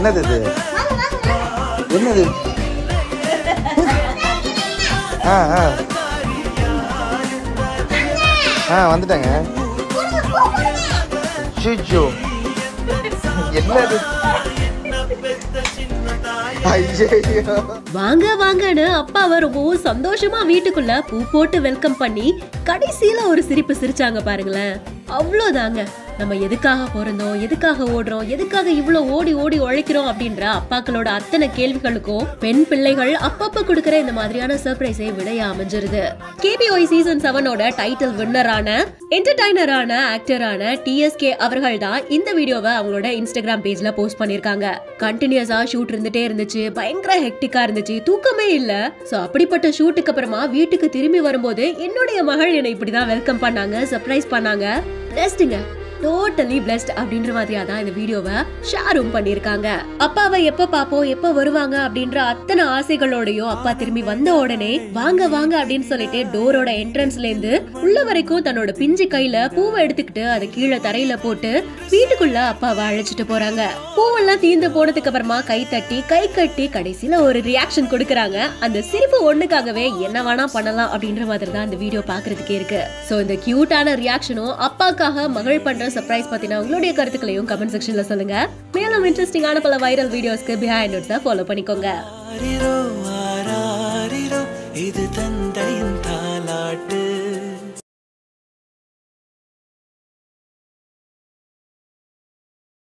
என்னது இது? என்னது? ஆ ஆ. ஆ வந்துட்டாங்க. ஷிஜோ. என்னது? வாங்க வாங்கன்னு அப்பாவை ரொம்பவும் சந்தோஷமா வீட்டுக்குள்ள பூ போட்டு வெல்கம் பண்ணி கடைசியில ஒரு சிரிப்பு சிரிச்சாங்க பாருங்களேன். அவ்வளோதாங்க நம்ம எதுக்காக பிறந்தோம் எதுக்காக ஓடுறோம் எதுக்காக இவ்வளோ ஓடி ஓடி உழைக்கிறோம் அப்படின்ற அப்பாக்களோட அத்தனை கேள்விகளுக்கும் பெண் பிள்ளைகள் அப்பப்ப கொடுக்கிற இந்த மாதிரியான சர்ப்ரைஸே விடையா அமைஞ்சிருது. கேபிஒய் சீசன் செவனோட டைட்டில் வின்னரான என்டர்டைனரான ஆக்டரான டிஎஸ்கே அவர்கள் தான் இந்த வீடியோவை அவங்களோட இன்ஸ்டாகிராம் பேஜ்ல போஸ்ட் பண்ணிருக்காங்க கண்டினியூஸா ஷூட் இருந்துட்டே இருந்துச்சு பயங்கர ஹெக்டிக்கா இருந்துச்சு தூக்கமே இல்ல. சோ அப்படிப்பட்ட ஷூட்டுக்கு அப்புறமா வீட்டுக்கு திரும்பி வரும்போது என்னுடைய மகள் என்னை இப்படிதான் வெல்கம் பண்ணாங்க சர்ப்ரைஸ் பண்ணாங்க. பெஸ்ட்டுங்க டோட்டலி பிளஸ்ட் அப்படின்ற மாதிரியா தான் இந்த வீடியோவை ஷேரும் பண்ணியிருக்காங்க. அப்பாவை எப்ப பாப்போம் எப்ப வருவாங்க அப்படின்ற அத்தனை ஆசைகளோடயும் அப்பா திரும்பி வந்த உடனே வாங்க வாங்க அப்படின்னு சொல்லிட்டு டோரோட என்ட்ரன்ஸ்ல இருந்து உள்ள வரைக்கும் தன்னோட பிஞ்சு கையில பூவை எடுத்துக்கிட்டு அதை கீழே தரையில போட்டு வீட்டுக்குள்ள அப்பாவை அழைச்சிட்டு போறாங்க. பூவெல்லாம் தீர்ந்து போனதுக்கு அப்புறமா கை தட்டி கை கட்டி கடைசியில ஒரு ரியாக்ஷன் கொடுக்கறாங்க. அந்த சிரிப்பு ஒண்ணுக்காகவே என்ன வேணா பண்ணலாம் அப்படின்ற மாதிரி தான் இந்த வீடியோ பாக்குறதுக்கே இருக்கு. சோ இந்த கியூட்டான ரியாக்ஷனும் அப்பாக்காக மகள் பண்ற சர்ப்ரைஸ் பத்தின உங்களுடைய கருத்துக்களையும் கமெண்ட் செக்ஷன்ல சொல்லுங்க. மேலும் இன்ட்ரெஸ்டிங்கான பல வைரல் வீடியோஸ்க்கு பிஹைண்ட் நோட்ஸை ஃபாலோ பண்ணிக்கோங்க. இது தன்